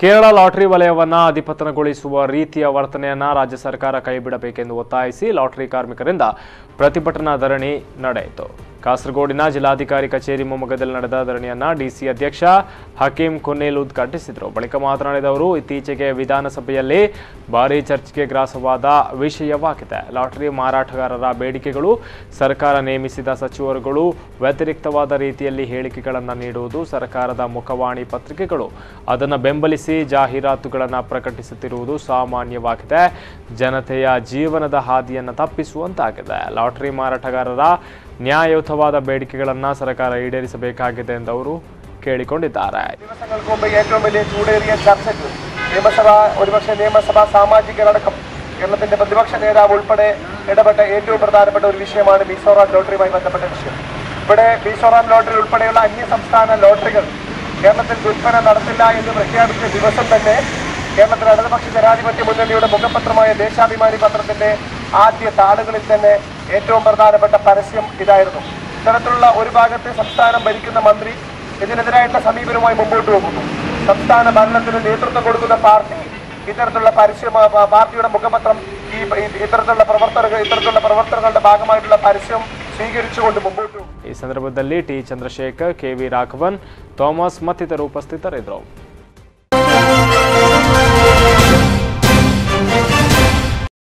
Kerala lottery ವಲಯವನ್ನು ಅಧಿಪತನಗೊಳಿಸುವ ರೀತಿಯ ವರ್ತನೆಯನ್ನು ರಾಜ್ಯ ಸರ್ಕಾರ ಕೈಬಿಡಬೇಕೆಂದು ಒತ್ತಾಯಿಸಿ ಲಾಟರಿ ಕಾರ್ಮಿಕರಿಂದ ಪ್ರತಿಭಟನಾ ಧರಣಿ ನಡೆಯಿತು. ಕಾಸರಗೋಡಿನ ಜಿಲ್ಲಾಧಿಕಾರಿ ಕಚೇರಿ ಮೊಮ್ಮಗದಲ್ಲಿ ನಡೆದ ಧರಣಿಯನ್ನ ಡಿಸಿ ಅಧ್ಯಕ್ಷ ಹಕೀಂ ಕುನ್ನೇಲ್ ಉದ್ಘಾಟಿಸಿದರು. ಬಳಿಕ ಮಾತನಾಡಿದ ಅವರು, ಇತ್ತೀಚೆಗೆ ವಿಧಾನಸಭೆಯಲ್ಲಿ ಭಾರೀ ಚರ್ಚೆಗೆ ಗ್ರಾಸವಾದ ವಿಷಯವಾಗಿದೆ. ಲಾಟರಿ ಮಾರಾಟಗಾರರ ಬೇಡಿಕೆಗಳು, ಸರ್ಕಾರ ನೇಮಿಸಿದ ಸಚಿವರುಗಳು ವ್ಯತಿರಿಕ್ತವಾದ ರೀತಿಯಲ್ಲಿ ಹೇಳಿಕೆಗಳನ್ನು ನೀಡುವುದು ಸರ್ಕಾರದ ಮುಖವಾಣಿ ಪತ್ರಿಕೆಗಳು. ಅದನ್ನು ಬೆಂಬಲಿಸಿ ಜಾಹೀರಾತುಗಳನ್ನು ಪ್ರಕಟಿಸುತ್ತಿರುವುದು ಸಾಮಾನ್ಯವಾಗಿದೆ. ಜನತೆಯ ಜೀವನದ ಹಾದಿಯನ್ನು ತಪ್ಪಿಸುವಂತಾಗಿದೆ. ಲಾಟರಿ ಮಾರಾಟಗಾರರ ನ್ಯಾಯಯುತವಾದ ಬೇಡಿಕೆಗಳನ್ನು ಸರ್ಕಾರ ಈಡೇರಿಸಬೇಕಾಗಿದೆ ಎಂದು ಅವರು ಕೇಳಿಕೊಂಡಿದ್ದಾರೆ. ಮುമ്പ് ഒരുപക്ഷെ കേരളത്തിന്റെ പ്രതിപക്ഷ നേതാവ് ഉൾപ്പെടെ ഇടപെട്ട ഏറ്റവും പ്രധാനപ്പെട്ട ഒരു വിഷയമാണ് മിസോറാം ലോട്ടറിയുമായി ബന്ധപ്പെട്ട വിഷയം. ഇവിടെ മിസോറാം ലോട്ടറി ഉൾപ്പെടെയുള്ള അന്യ സംസ്ഥാന ലോട്ടറികൾ കേരളത്തിൽ വിൽപ്പന നടത്തില്ല എന്ന് പ്രഖ്യാപിച്ച ദിവസം തന്നെ കേരളത്തിലെ ഇടതുപക്ഷ ജനാധിപത്യ മുന്നണിയുടെ മുഖപത്രമായ ദേശാഭിമാനി പത്രത്തിന്റെ ആദ്യ താളുകളിൽ തന്നെ ഏറ്റവും പ്രധാനപ്പെട്ട പരസ്യം ഇതായിരുന്നു ഇത്തരത്തിലുള്ള ഒരു ഭാഗത്തെ സംസ്ഥാനം ഭരിക്കുന്ന മന്ത്രി ഇതിനെതിരായിട്ടുള്ള സമീപനവുമായി മുമ്പോട്ട് പോകുന്നു സംസ്ഥാന ഭരണത്തിന് നേതൃത്വം കൊടുക്കുന്ന പാർട്ടി ഇത്തരത്തിലുള്ള പരസ്യം ആ, ആ, പാർട്ടിയുടെ മുഖപത്രം ഈ ഈ- ഇത്തരത്തിലുള്ള പ്രവർത്തകർ ഇത്തരത്തിലുള്ള പ്രവർത്തനങ്ങളുടെ ഭാഗമായിട്ടുള്ള പരസ്യം സ്വീകരിച്ചുകൊണ്ട് മുമ്പോട്ട് പോകും ಈ ಸಂದರ್ಭದಲ್ಲಿ T Chandrashekhar KV Raghavan Thomas ಮತ್ತಿತರರು ಉಪಸ್ಥಿತರಿದ್ದರು